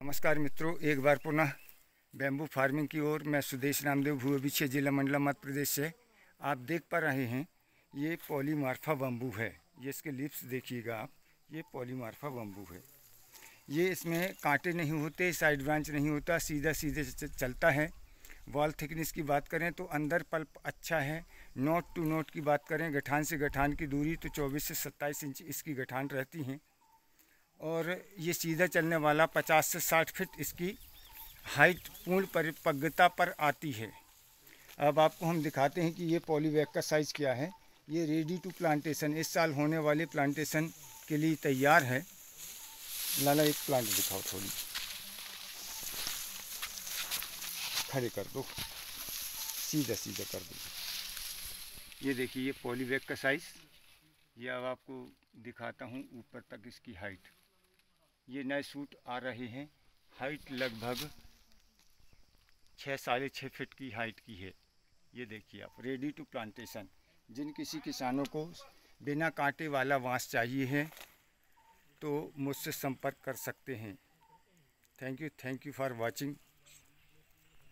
नमस्कार मित्रों, एक बार पुनः बैम्बू फ़ार्मिंग की ओर मैं सुदेश रामदेव भूविक्षय जिला मंडला मध्य प्रदेश से आप देख पा रहे हैं, ये पॉलीमार्फा बम्बू है। ये इसके लिप्स देखिएगा आप, ये पॉलीमार्फा बम्बू है। ये इसमें कांटे नहीं होते, साइड ब्रांच नहीं होता सीधा सीधे चलता है। वॉल थिकनेस की बात करें तो अंदर पल्प अच्छा है, नोट टू नोट की बात करें, गठान से गठान की दूरी तो 24 से 27 इंच इसकी गठान रहती हैं। और ये सीधा चलने वाला 50 से 60 फीट इसकी हाइट पूर्ण परिपक्वता पर आती है। अब आपको हम दिखाते हैं कि ये पॉलीवैग का साइज़ क्या है। ये रेडी टू प्लांटेशन इस साल होने वाले प्लांटेशन के लिए तैयार है। लाला, एक प्लांट दिखाओ थोड़ी। खड़े कर दो। सीधा सीधा कर दो। ये देखिए, ये पॉलीवैग का साइज़ ये अब आपको दिखाता हूँ ऊपर तक इसकी हाइट ये नए सूट आ रहे हैं। हाइट लगभग छः साढ़े छः फिट की हाइट की है। ये देखिए आप रेडी टू प्लांटेशन जिन किसी किसानों को बिना कांटे वाला बाँस चाहिए है तो मुझसे संपर्क कर सकते हैं। Thank you thank you for watching